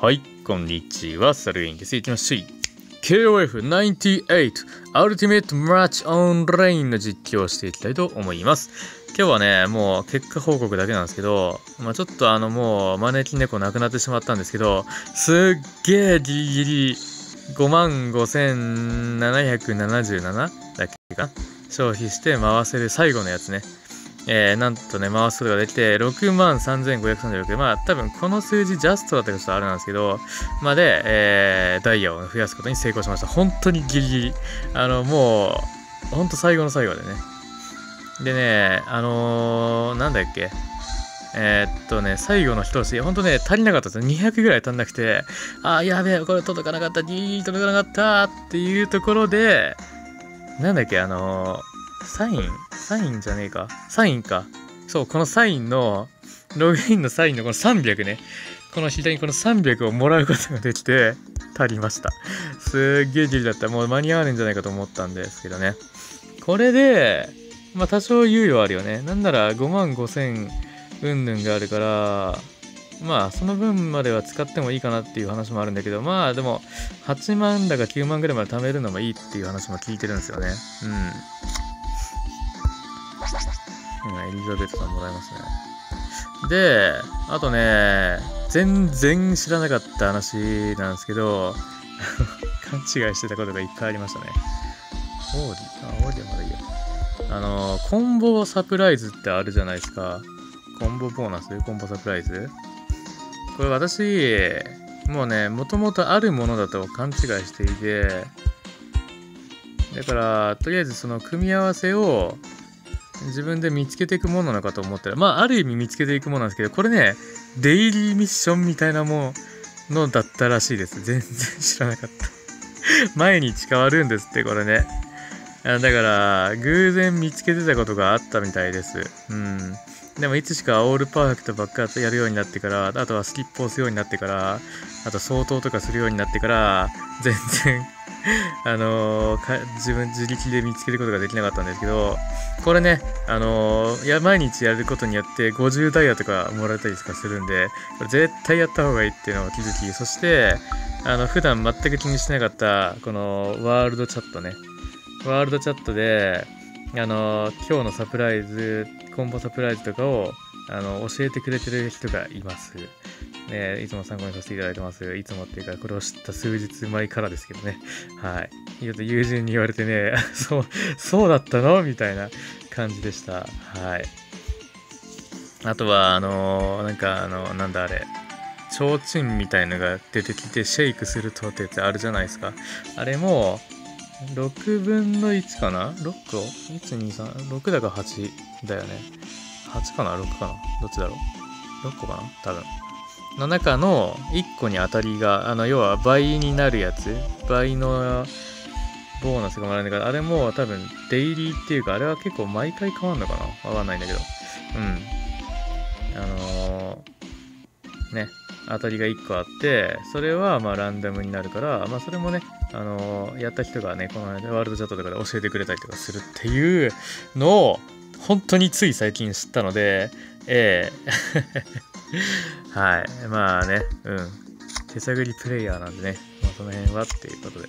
はい、こんにちは、サルインです。いきましょう。KOF98 Ultimate Match Online の実況をしていきたいと思います。今日はね、もう結果報告だけなんですけど、まあ、ちょっとあのもう招き猫なくなってしまったんですけど、すっげえギリギリ55,777だっけか？消費して回せる最後のやつね。えー、なんとね、回すことができて、63,536まあ、多分この数字ジャストだったらちょっとあれなんですけど、まで、えー、ダイヤを増やすことに成功しました。本当にギリギリ。あの、もう、ほんと最後の最後でね。でね、あのー、なんだっけ。えー、っとね、最後の一押し、ほんとね、足りなかったです。200ぐらい足んなくて、あー、やべえ、これ届かなかった、ギー届かなかったっていうところで、なんだっけ、あのー、サイン？サインじゃねえか。サインか。そう、このサインの、ログインのサインのこの300ね。この左にこの300をもらうことができて、足りました。すっげえギリだった。もう間に合わないんじゃないかと思ったんですけどね。これで、まあ多少猶予あるよね。なんなら5万5千うんぬんがあるから、まあその分までは使ってもいいかなっていう話もあるんだけど、まあでも8万だか9万ぐらいまで貯めるのもいいっていう話も聞いてるんですよね。うん。エリザベートさんもらいますね。で、あとね、全然知らなかった話なんですけど、勘違いしてたことがいっぱいありましたね。オーディあ、オーディはまだいいよ。あの、コンボサプライズってあるじゃないですか。コンボボーナス？コンボサプライズ？これ私、もうね、もともとあるものだと勘違いしていて、だから、とりあえずその組み合わせを自分で見つけていくものなのかと思ったら、まあ、ある意味見つけていくものなんですけど、これね、デイリーミッションみたいなものだったらしいです。全然知らなかった。毎日変わるんですって、これね。だから、偶然見つけてたことがあったみたいです。うん。でも、いつしかオールパーフェクトばっかやるようになってから、あとはスキップを押すようになってから、あと相当とかするようになってから、全然 あのー自分自力で見つけることができなかったんですけど、これね、あのーいや毎日やることによって50ダイヤとかもらえたりとかするんで、これ絶対やった方がいいっていうのを気づき、そして、あの、普段全く気にしてなかった、このワールドチャットね。ワールドチャットで、あのー今日のサプライズ、コンボサプライズとかを、あの、教えてくれてる人がいます。ね、いつも参考にさせていただいてます。いつもっていうか、これを知った数日前からですけどね。はい。ちょっと友人に言われてね、そう、そうだったの？みたいな感じでした。はい。あとは、あのーなんか、あのなんだあれ、提灯みたいのが出てきて、シェイクするとってやつあるじゃないですか。あれも、6分の1かな ?6 個 ?1、2、3、6だか8だよね。8かな ?6 かな？どっちだろう ?6 個かな？多分。の中の1個に当たりが、あの、要は倍になるやつ、倍のボーナスがもらえるんだから、あれも多分デイリーっていうか、あれは結構毎回変わんのかな？わかんないんだけど。うん。あのーね、当たりが1個あって、それはまあランダムになるから、まあそれもね、あのーやった人がね、この間ワールドチャットとかで教えてくれたりとかするっていうのを、本当につい最近知ったので、ええ はい。まあね、うん。手探りプレイヤーなんでね、まあその辺はっていうことで。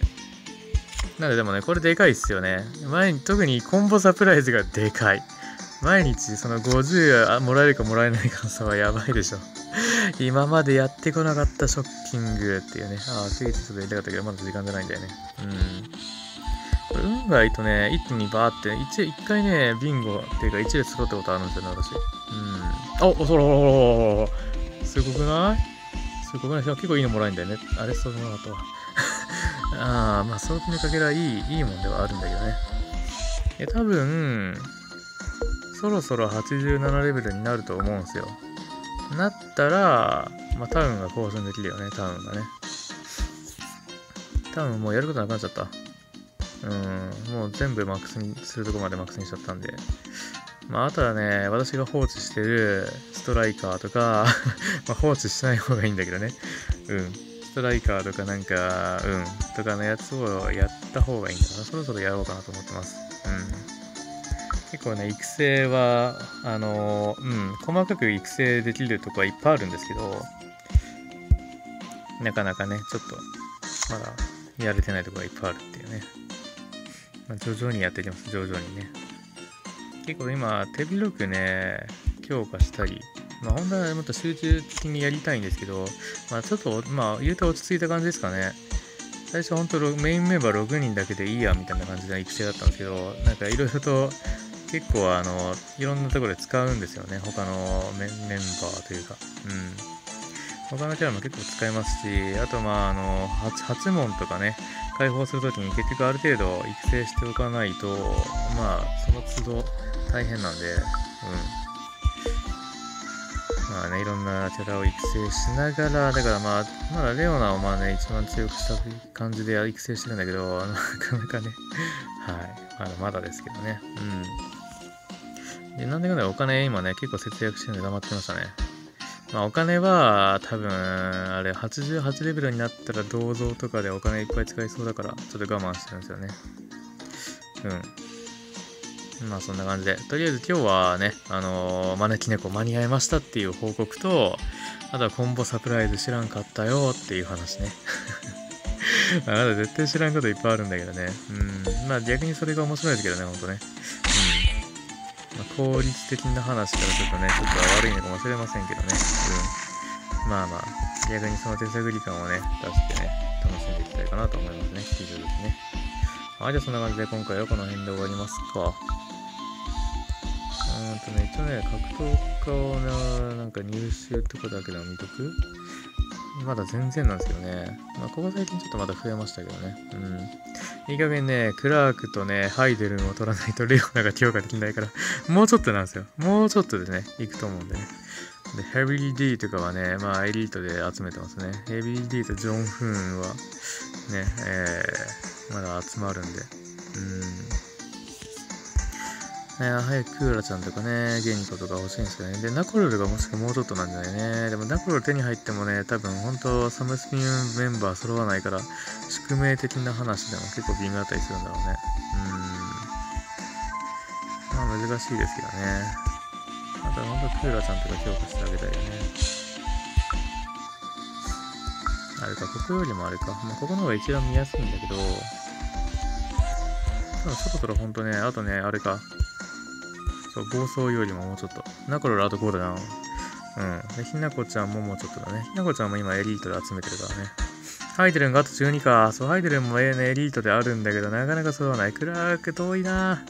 なんででもね、これでかいっすよね。前に、特にコンボサプライズがでかい。毎日その50あもらえるかもらえないかの差はやばいでしょ。今までやってこなかったショッキングっていうね。ああ、次ちょっとやりたかったけど、まだ時間じゃないんだよね。うん。運がいいとね、一気にバーって、一一回ね、ビンゴっていうか一列取ったことあるんですよね、私。うん。あ、おそらほらほらほら。すごくない？すごくない？結構いいのもらえるんだよね。あれ、そうなかったわ。ああ、まあ、そう見かけらいい、いいもんではあるんだけどね。いや、多分、そろそろ87レベルになると思うんですよ。なったら、まあ、タウンが更新できるよね、タウンがね。タウンもうやることなくなっちゃった。うん、もう全部マックスにするとこまでマックスにしちゃったんで。まあ、あとはね、私が放置してるストライカーとか、ま放置しない方がいいんだけどね。うん。ストライカーとかなんか、うん、とかのやつをやった方がいいんだから、そろそろやろうかなと思ってます。うん。結構ね、育成は、あのうん、細かく育成できるとこはいっぱいあるんですけど、なかなかね、ちょっと、まだやれてないとこがいっぱいあるっていうね。まあ、徐々にやっていきます、徐々にね。結構今、手広くね、強化したり、まあ、本当はもっと集中的にやりたいんですけど、まあ、ちょっと、まあ、言うと落ち着いた感じですかね。最初本当メインメンバー6人だけでいいやみたいな感じの育成だったんですけど、なんかいろいろと結構あの、いろんなところで使うんですよね。他のメンバーというか。うん。他のキャラも結構使えますし、あとまああの、8問とかね、解放するときに結局ある程度育成しておかないと、まあその都度大変なんで、うん。まあね、いろんなキャラを育成しながら、だからまあ、まだレオナをまあね、一番強くした感じで育成してるんだけど、なかなかね、はい、まだまだですけどね。うん。で、なんでかね、お金今ね、結構節約してるんで黙ってましたね。まあお金は多分、あれ、88レベルになったら銅像とかでお金いっぱい使いそうだから、ちょっと我慢してるんですよね。うん。まあそんな感じで。とりあえず今日はね、あのー、招き猫間に合いましたっていう報告と、あとはコンボサプライズ知らんかったよっていう話ね。あなた絶対知らんこといっぱいあるんだけどね。うん。まあ逆にそれが面白いですけどね、ほんとね。うん。まあ、効率的な話からちょっとね、ちょっと悪いのかもしれませんけどね。うん。まあまあ、逆にその手探り感をね、出してね、楽しんでいきたいかなと思いますね。引き続きね。はい、じゃあそんな感じで今回はこの辺で終わりますか。うんとね、一応ね、格闘家をな、なんか入手とかだけでも見とく？まだ全然なんですけどね。まあ、ここ最近ちょっとまた増えましたけどね。うん。いい加減ね、クラークとね、ハイデルンを取らないとレオナが強化できないから、もうちょっとなんですよ。もうちょっとでね、行くと思うんでね。で、ヘビー D とかはね、まあ、エリートで集めてますね。ヘビー D とジョン・フーンは、ね、えー、まだ集まるんで。うん。ね、早くクーラちゃんとかね、ゲニコとか欲しいんですけどね。で、ナコルルがもしくもうちょっとなんじゃないね。でもナコルル手に入ってもね、多分本当サムスピンメンバー揃わないから、宿命的な話でも結構微妙だったりするんだろうね。うん。まあ難しいですけどね。あと本当クーラちゃんとか強化してあげたいよね。あれか、ここよりもあれか。まあ、ここの方が一番見やすいんだけど、多分そろそろほんとね、あとね、あれか、そう、暴走よりももうちょっと。ナコロルあと5だな。うん。で、ひなこちゃんももうちょっとだね。ひなこちゃんも今エリートで集めてるからね。ハイデルンがあと12か。そう、ハイデルンもええね、エリートであるんだけど、なかなか揃わない。クラーク遠いな。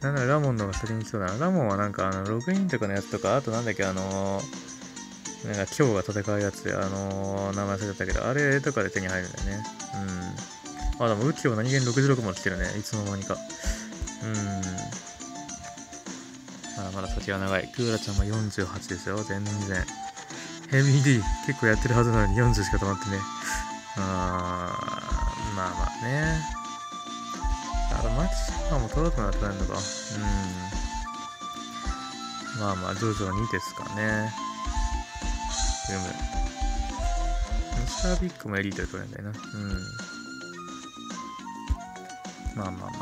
なんだろラモンの方が先に来そうだな。ラモンはなんか、あの、ログインとかのやつとか、あとなんだっけ、あのー、なんか今日が戦うやつで、あのー、名前忘れたけど、あれとかで手に入るんだよね。うん。あ、でも、ウキョウ何気に66まで来てるね。いつの間にか。うん。まだまだ先は長い。クーラちゃんも48ですよ。全然。ヘビー結構やってるはずなのに40しか止まってね。あー、まあまあね。あと、マチシャーも取ろうとなってないのか。うん。まあまあ、徐々にですかね。うむ。ミスタービッグもエリートで取れるんだよな。うん。まあまあま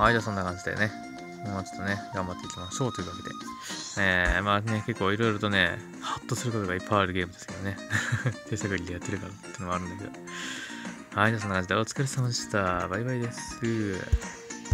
あ。はい、じゃあそんな感じでね。もうちょっとね、頑張っていきましょうというわけで。えー、まあね、結構いろいろとね、ハッとすることがいっぱいあるゲームですけどね。手探りでやってるからっていうのもあるんだけど。はい、じゃあそんな感じでお疲れ様でした。バイバイです。